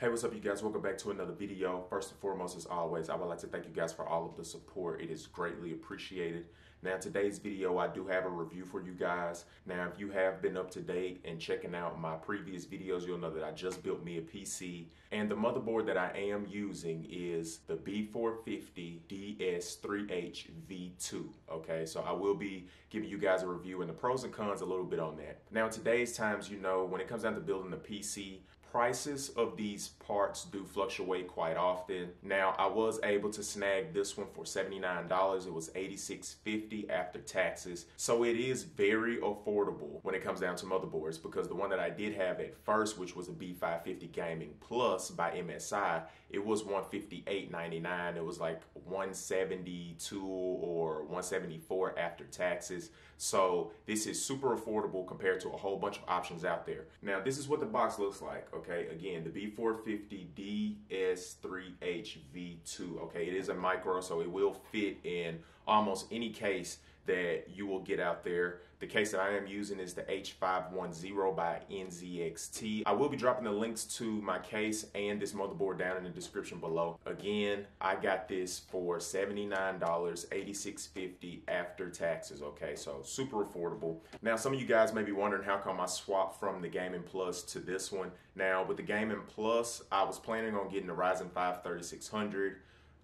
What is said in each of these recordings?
Hey, what's up, you guys? Welcome back to another video. First and foremost, as always, I would like to thank you guys for all of the support. It is greatly appreciated. Now, today's video, I do have a review for you guys. Now, if you have been up to date and checking out my previous videos, you'll know that I just built me a PC. And the motherboard that I am using is the B450 DS3H V2. Okay, so I will be giving you guys a review and the pros and cons a little bit on that. Now, in today's times, you know, when it comes down to building a PC, prices of these parts do fluctuate quite often. Now, I was able to snag this one for $79. It was $86.50 after taxes. So it is very affordable when it comes down to motherboards because the one that I did have at first, which was a B550 Gaming Plus by MSI, it was $158.99. It was like 172 or 174 after taxes. So this is super affordable compared to a whole bunch of options out there. Now, this is what the box looks like, okay? Again, the B450 DS3HV2, okay? It is a micro, so it will fit in almost any case that you will get out there. The case that I am using is the H510 by NZXT. I will be dropping the links to my case and this motherboard down in the description below. Again, I got this for $79, $86.50 after taxes, okay? So super affordable. Now, some of you guys may be wondering how come I swapped from the Gaming Plus to this one. Now, with the Gaming Plus, I was planning on getting the Ryzen 5 3600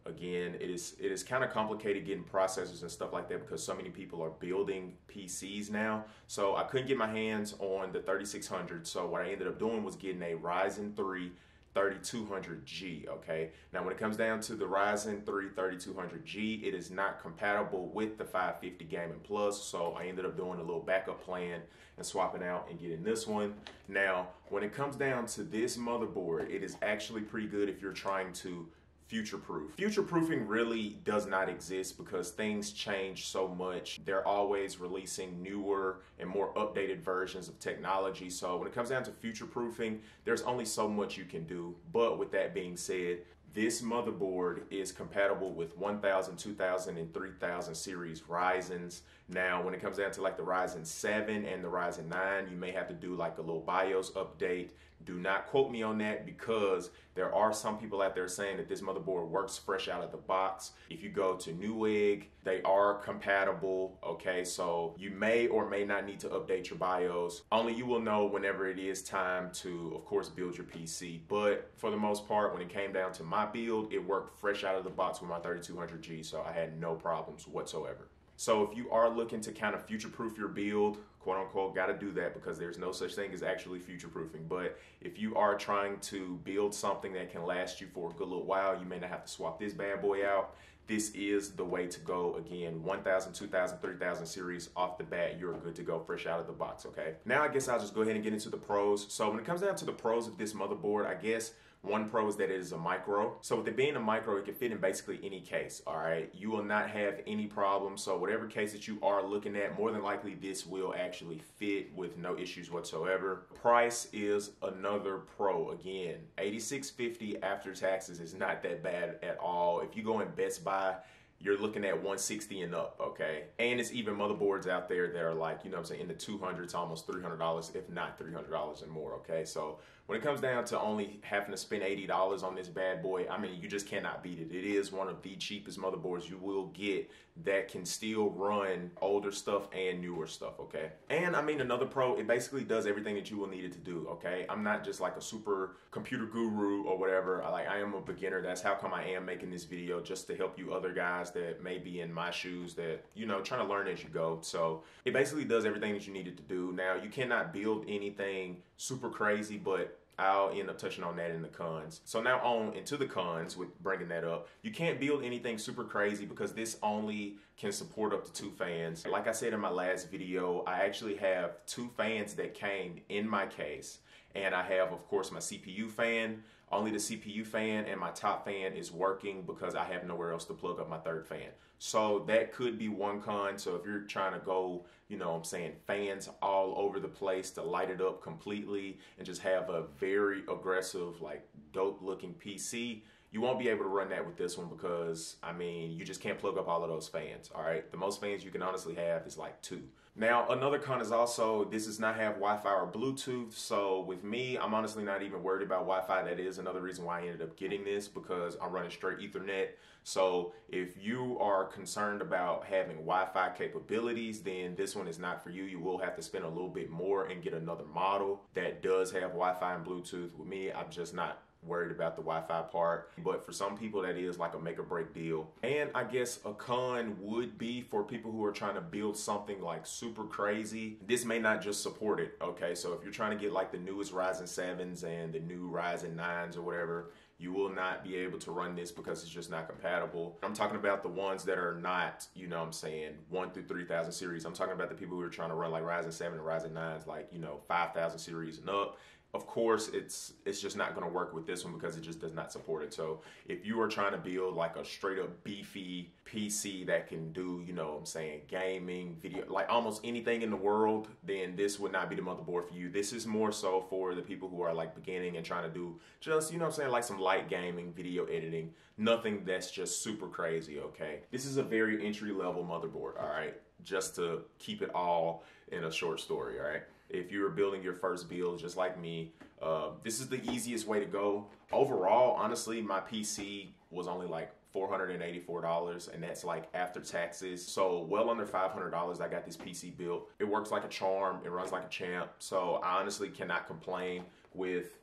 again it is it is kind of complicated getting processors and stuff like that because so many people are building PCs now. So I couldn't get my hands on the 3600 so what I ended up doing was getting a Ryzen 3 3200G okay? Now when it comes down to the Ryzen 3 3200G it is not compatible with the 550 Gaming Plus. So I ended up doing a little backup plan and swapping out and getting this one. Now when it comes down to this motherboard it is actually pretty good if you're trying to future proof. Future proofing really does not exist because things change so much. They're always releasing newer and more updated versions of technology. So when it comes down to future proofing, there's only so much you can do. But with that being said, this motherboard is compatible with 1000, 2000, and 3000 series Ryzen's. Now, when it comes down to like the Ryzen 7 and the Ryzen 9, you may have to do like a little BIOS update. Do not quote me on that because there are some people out there saying that this motherboard works fresh out of the box. If you go to Newegg, they are compatible, okay? So you may or may not need to update your BIOS. Only you will know whenever it is time to, of course, build your PC. But for the most part, when it came down to my build, it worked fresh out of the box with my 3200G, so I had no problems whatsoever. So if you are looking to kind of future-proof your build, quote unquote, got to do that because there's no such thing as actually future-proofing. But if you are trying to build something that can last you for a good little while, you may not have to swap this bad boy out. This is the way to go. Again, 1000, 2000, 3000 series off the bat, you're good to go fresh out of the box, okay? Now I guess I'll just go ahead and get into the pros. So when it comes down to the pros of this motherboard, I guess one pro is that it is a micro. So with it being a micro, it can fit in basically any case, all right? You will not have any problems. So whatever case that you are looking at, more than likely this will actually fit with no issues whatsoever. Price is another pro. Again, 86.50 after taxes is not that bad at all. If you go in Best Buy, you're looking at 160 and up, okay? And it's even motherboards out there that are like, you know I'm saying, in the 200s, almost $300, if not $300 and more, okay? So when it comes down to only having to spend $80 on this bad boy, I mean, you just cannot beat it. It is one of the cheapest motherboards you will get that can still run older stuff and newer stuff, okay? And I mean, another pro, it basically does everything that you will need it to do, okay? I'm not just like a super computer guru or whatever. I, like, I am a beginner. That's how come I am making this video, just to help you other guys that may be in my shoes that, you know, trying to learn as you go. So it basically does everything that you need it to do. Now, you cannot build anything super crazy, but I'll end up touching on that in the cons. So now on into the cons with bringing that up. You can't build anything super crazy because this only can support up to two fans. Like I said in my last video, I actually have two fans that came in my case. And I have, of course, my CPU fan, only the CPU fan and my top fan is working because I have nowhere else to plug up my third fan. So that could be one con. So if you're trying to go, you know, I'm saying fans all over the place to light it up completely and just have a very aggressive, like dope looking PC, you won't be able to run that with this one because, I mean, you just can't plug up all of those fans, all right? The most fans you can honestly have is like two. Now, another con is also this does not have Wi-Fi or Bluetooth. So with me, I'm honestly not even worried about Wi-Fi. That is another reason why I ended up getting this because I'm running straight Ethernet. So if you are concerned about having Wi-Fi capabilities, then this one is not for you. You will have to spend a little bit more and get another model that does have Wi-Fi and Bluetooth. With me, I'm just not worried about the Wi-Fi part. But for some people, that is like a make or break deal. And I guess a con would be for people who are trying to build something like super crazy. This may not just support it. Okay, so if you're trying to get like the newest Ryzen 7s and the new Ryzen 9s or whatever, you will not be able to run this because it's just not compatible. I'm talking about the ones that are not, you know I'm saying, 1 through 3000 series. I'm talking about the people who are trying to run like Ryzen 7 and Ryzen 9s, like, you know, 5000 series and up of course it's it's just not going to work with this one because it just does not support it. So if you are trying to build like a straight up beefy pc that can do you know i'm saying gaming video like almost anything in the world then this would not be the motherboard for you. This is more so for the people who are like beginning and trying to do just you know i'm saying like some light gaming video editing. Nothing that's just super crazy okay? This is a very entry level motherboard all right? Just to keep it all in a short story all right if you're building your first build just like me. Uh, this is the easiest way to go. Overall, honestly, my PC was only like $484 and that's like after taxes. So well under $500 I got this PC built. It works like a charm, it runs like a champ. So I honestly cannot complain with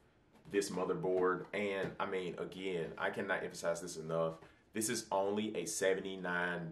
this motherboard. And I mean, again, I cannot emphasize this enough. This is only a $79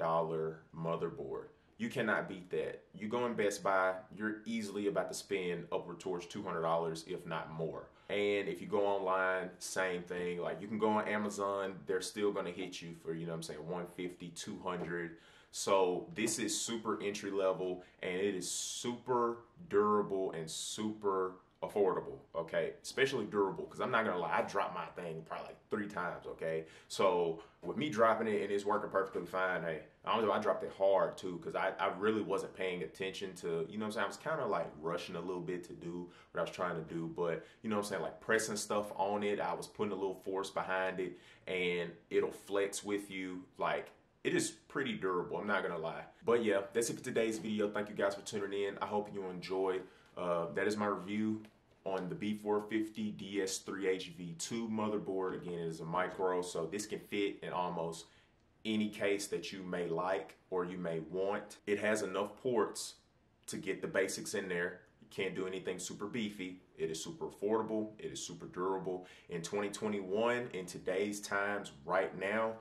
motherboard. You cannot beat that. You go in Best Buy, you're easily about to spend upward towards $200, if not more. And if you go online, same thing. Like you can go on Amazon, they're still gonna hit you for, you know I'm saying, 150, 200. So this is super entry level and it is super durable and super affordable, okay? Especially durable, because I'm not gonna lie, I dropped my thing probably like three times, okay? So with me dropping it and it's working perfectly fine, hey, I I dropped it hard too, because I, I really wasn't paying attention to, you know I'm saying? I was kind of like rushing a little bit to do what I was trying to do, but you know I'm saying? Like pressing stuff on it, I was putting a little force behind it, and it'll flex with you, like it is pretty durable, I'm not gonna lie. But yeah, that's it for today's video. Thank you guys for tuning in. I hope you enjoyed. Uh, that is my review on the B450 DS3HV2 motherboard. Again, it is a micro, so this can fit in almost any case that you may like or you may want. It has enough ports to get the basics in there. You can't do anything super beefy. It is super affordable. It is super durable. In 2021, in today's times, right now,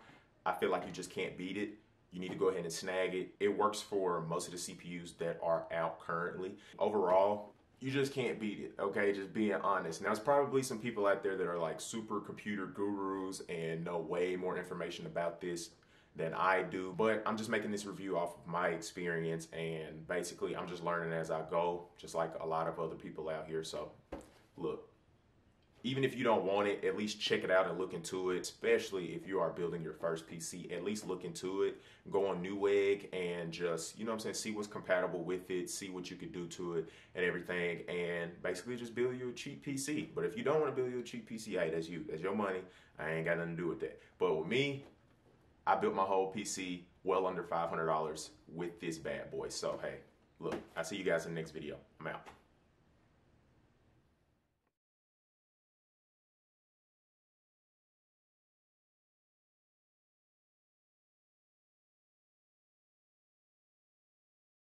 I feel like you just can't beat it you need to go ahead and snag it. It works for most of the CPUs that are out currently. Overall, you just can't beat it, okay? Just being honest. Now, there's probably some people out there that are like super computer gurus and know way more information about this than I do, but I'm just making this review off of my experience and basically I'm just learning as I go, just like a lot of other people out here. So, look, even if you don't want it, at least check it out and look into it, especially if you are building your first PC. At least look into it. Go on Newegg and just, you know I'm saying, see what's compatible with it, see what you could do to it and everything, and basically just build you a cheap PC. But if you don't want to build you a cheap PC, hey, that's you. That's your money. I ain't got nothing to do with that. But with me, I built my whole PC well under $500 with this bad boy. So, hey, look, I'll see you guys in the next video. I'm out.